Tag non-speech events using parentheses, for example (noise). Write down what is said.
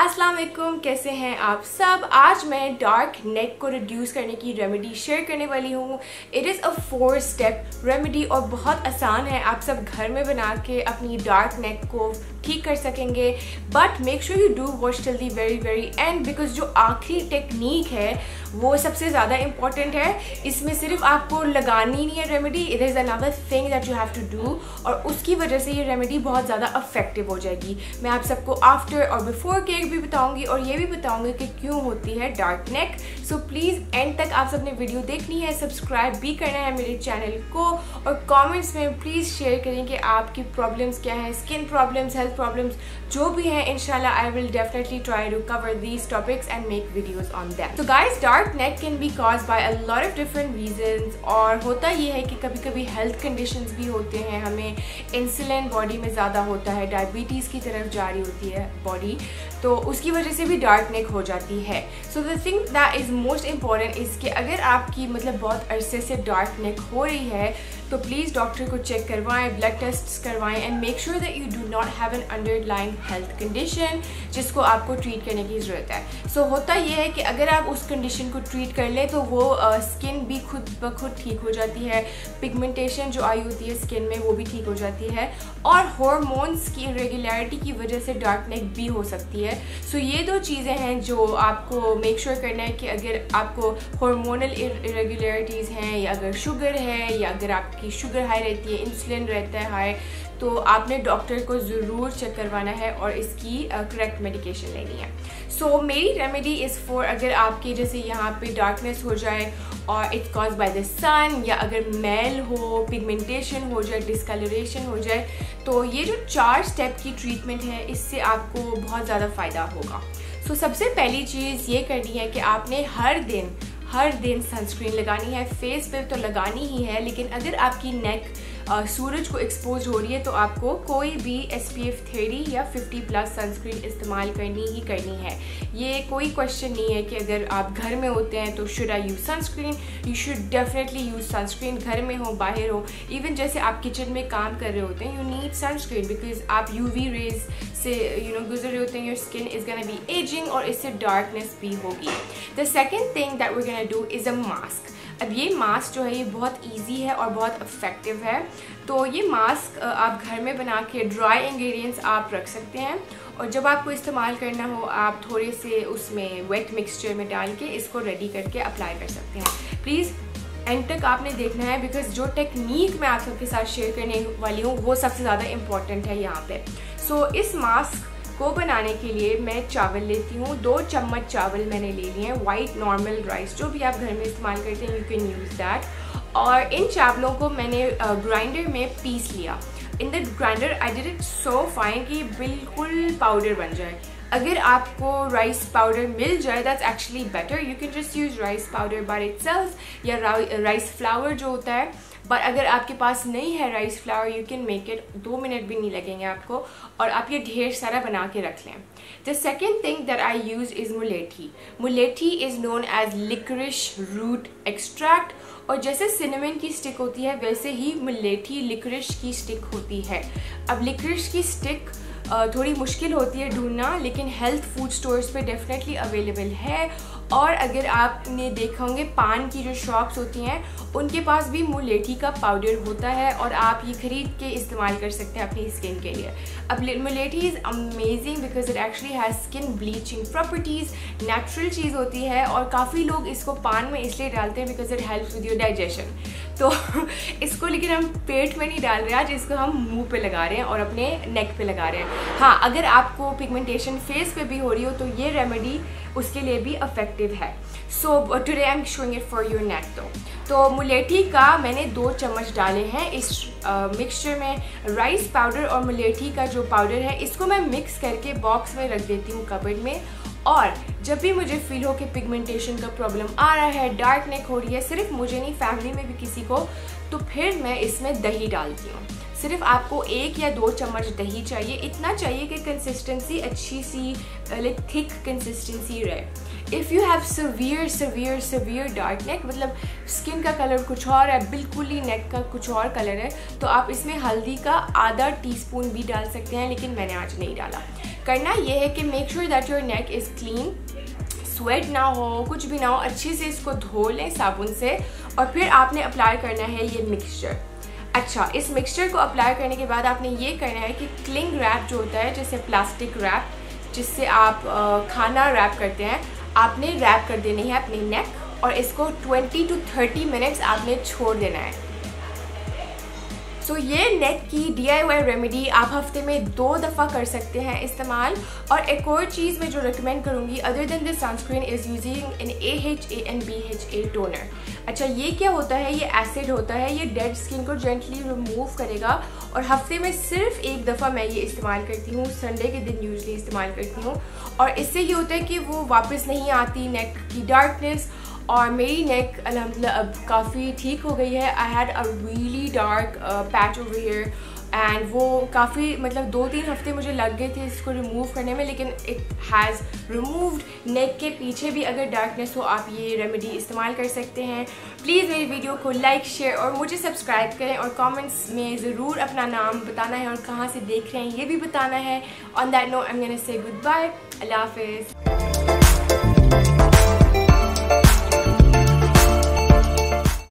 अस्सलाम वालेकुम कैसे हैं आप सब? आज मैं डार्क नेक को रिड्यूस करने की रेमेडी शेयर करने वाली हूँ। It is a four step remedy और बहुत आसान है आप सब घर में बना के अपनी डार्क नेक को ठीक कर सकेंगे but make sure you do watch till the very very end because जो आखिरी टेक्निक है, वो सबसे ज़्यादा इंपॉर्टेंट है। इसमें सिर्फ़ आपको लगानी नहीं है remedy it is another thing that you have to do और उसकी वजह से ये रेमेडी बहुत ज़्यादा अफेक्टिव हो जाएगी। मैं आप सबको आफ्टर और बिफोर केक भी बताऊँगी, और ये भी बताऊँगी कि क्यों होती है dark neck so please end तक आप सबने वीडियो देखनी है सब्सक्राइब भी करना है मेरे चैनल को, और कॉमेंट्स में प्लीज़ शेयर करें कि आपकी प्रॉब्लम्स क्या हैं स्किन प्रॉब्लम्स हेल्थ प्रॉब्लम्स जो भी हैं इनशाला I will definitely try to cover these topics and make videos on that तो guys dark neck can be cause by a lot of different reason और होता ये है कि कभी कभी हेल्थ कंडीशन भी होते हैं। हमें इंसुलिन बॉडी में ज़्यादा होता है डायबिटीज़ की तरफ़ जा रही होती है बॉडी तो उसकी वजह से भी डार्क नेक हो जाती है। So the thing that is most important is कि अगर आपकी मतलब बहुत अरसे से डार्क नेक हो रही है तो प्लीज़ डॉक्टर को चेक करवाएँ ब्लड टेस्ट करवाएँ and make sure that you do not have an underline health condition जिसको आपको ट्रीट करने की ज़रूरत है। सो so, होता यह है कि अगर आप उस कंडीशन को ट्रीट कर लें तो वो स्किन uh, भी खुद ब खुद ठीक हो जाती है पिगमेंटेशन जो आई होती है स्किन में वो भी ठीक हो जाती है और हॉर्मोन्स की इरेगुलरिटी की वजह से डार्क नेक भी हो सकती है। सो so, ये दो चीज़ें हैं जो आपको मेक श्योर sure करना है कि अगर आपको हॉर्मोनल इरेगुलरिटीज़ हैं या अगर शुगर है या अगर आप आपकी शुगर हाई रहती है इंसुलिन रहता है हाई तो आपने डॉक्टर को ज़रूर चेक करवाना है और इसकी करेक्ट मेडिकेशन लेनी है। सो so, मेरी रेमेडी इज़ फॉर अगर आपके जैसे यहाँ पे डार्कनेस हो जाए और it's cause by the sun या अगर मेल हो पिगमेंटेशन हो जाए डिस्कलरेशन हो जाए तो ये जो चार स्टेप की ट्रीटमेंट है इससे आपको बहुत ज़्यादा फ़ायदा होगा। सो so, सबसे पहली चीज़ ये करनी है कि आपने हर दिन हर दिन सनस्क्रीन लगानी है फेस पे तो लगानी ही है, लेकिन अगर आपकी नेक सूरज को एक्सपोज हो रही है तो आपको कोई भी एस पी एफ़ थ्री या 50 प्लस सनस्क्रीन इस्तेमाल करनी ही करनी है। ये कोई क्वेश्चन नहीं है कि अगर आप घर में होते हैं तो should I use sunscreen you should definitely use sunscreen घर में हो, बाहर हो। इवन जैसे आप किचन में काम कर रहे होते हैं यू नीड सनस्क्रीन बिकॉज़ आप यू वी रेज से यू नो गुजर रहे होते हैं your skin is gonna be aging और इससे डार्कनेस भी होगी। The second thing that we gonna do is a mask अब ये मास्क जो है ये बहुत इजी है और बहुत इफ़ेक्टिव है। तो ये मास्क आप घर में बना के ड्राई इंग्रेडिएंट्स आप रख सकते हैं और जब आपको इस्तेमाल करना हो आप थोड़े से उसमें वेट मिक्सचर में डाल के इसको रेडी करके अप्लाई कर सकते हैं। प्लीज़ एंड तक आपने देखना है बिकॉज़ जो टेक्निक मैं आप सबके साथ शेयर करने वाली हूँ वो सबसे ज़्यादा इंपॉर्टेंट है यहाँ पे। सो so, इस मास्क को बनाने के लिए मैं चावल लेती हूँ। दो चम्मच चावल मैंने ले लिए हैं वाइट नॉर्मल राइस जो भी आप घर में इस्तेमाल करते हैं यू कैन यूज़ दैट और इन चावलों को मैंने ग्राइंडर में पीस लिया। In the grinder I did it so fine कि बिल्कुल पाउडर बन जाए। अगर आपको राइस पाउडर मिल जाए that's actually better you can just use rice powder buy it या राइस फ्लावर जो होता है बट अगर आपके पास नहीं है rice flour you can make it दो मिनट भी नहीं लगेंगे आपको और आप ये ढेर सारा बना के रख लें। The second thing that I use is mulethi mulethi is known as liquorice root extract और जैसे सिनेमन की स्टिक होती है, वैसे ही मुलेठी लिक्रिश की स्टिक होती है। अब लिक्रिश की स्टिक थोड़ी मुश्किल होती है ढूंढना, लेकिन हेल्थ फ़ूड स्टोर्स पे डेफिनेटली अवेलेबल है और अगर आपने देखा होंगे, पान की जो शॉप्स होती हैं, उनके पास भी मुलेठी का पाउडर होता है और आप ये ख़रीद के इस्तेमाल कर सकते हैं अपनी स्किन के लिए। अब mulethi is amazing because it actually has skin bleaching properties natural चीज़ होती है और काफ़ी लोग इसको पान में इसलिए डालते हैं because it help with your digestion तो (laughs) इसको लेकिन हम पेट में नहीं डाल रहे आज इसको हम मुँह पे लगा रहे हैं और अपने नेक पे लगा रहे हैं। हाँ अगर आपको पिगमेंटेशन फेस पे भी हो रही हो तो ये रेमेडी उसके लिए भी अफेक्टिव है। So today I am showing it for your neck तो तो मुलेठी का मैंने दो चम्मच डाले हैं। इस मिक्सचर में राइस पाउडर और मुलेठी का जो पाउडर है, इसको मैं मिक्स करके बॉक्स में रख देती हूँ कबर्ड में। और जब भी मुझे फील हो कि पिगमेंटेशन का प्रॉब्लम आ रहा है डार्क नेक हो रही है, सिर्फ़ मुझे नहीं फैमिली में भी किसी को तो फिर मैं इसमें दही डालती हूँ। सिर्फ़ आपको एक या दो चम्मच दही चाहिए। इतना चाहिए कि कंसिस्टेंसी अच्छी सी लाइक थिक कंसिस्टेंसी रहे। If you have severe severe severe dark neck मतलब स्किन का कलर कुछ और है, बिल्कुल ही नेक का कुछ और कलर है तो आप इसमें हल्दी का आधा टीस्पून भी डाल सकते हैं, लेकिन मैंने आज नहीं डाला। करना ये है कि make sure that your neck is clean sweat ना हो, कुछ भी ना हो, अच्छे से इसको धो लें साबुन से, और फिर आपने अप्लाई करना है ये मिक्सचर अच्छा इस मिक्सचर को अप्लाई करने के बाद आपने ये करना है कि क्लिंग रैप जो होता है, जैसे प्लास्टिक रैप जिससे आप खाना रैप करते हैं, आपने रैप कर देनी है अपनी नेक और इसको 20 टू 30 मिनट्स आपने छोड़ देना है। सो so, ये नेक की डी रेमेडी आप हफ़्ते में दो दफ़ा कर सकते हैं इस्तेमाल। और एक और चीज़ मैं जो रिकमेंड करूँगी other than this sunscreen is using an A H A and B H A toner अच्छा ये क्या होता है? ये एसिड होता है। ये डेड स्किन को जेंटली रिमूव करेगा। और हफ़्ते में सिर्फ़ एक दफ़ा मैं ये इस्तेमाल करती हूँ। संडे के दिन यूजली इस्तेमाल करती हूँ। और इससे ये होता है कि वो वापस नहीं आती नेक की डार्कनेस और मेरी नेक अलहमदिल्ला अब काफ़ी ठीक हो गई है। I had a really dark patch over here and वो काफ़ी मतलब दो तीन हफ़्ते मुझे लग गए थे इसको रिमूव करने में, लेकिन इट हैज़ रिमूव्ड नेक के पीछे भी अगर डार्कनेस हो, आप ये रेमेडी इस्तेमाल कर सकते हैं। प्लीज़ मेरी वीडियो को लाइक शेयर और मुझे सब्सक्राइब करें, और कमेंट्स में ज़रूर अपना नाम बताना है, और कहाँ से देख रहे हैं, ये भी बताना है। ऑन दैट नो एम से गुड बाय अल्लाह हाफिज़।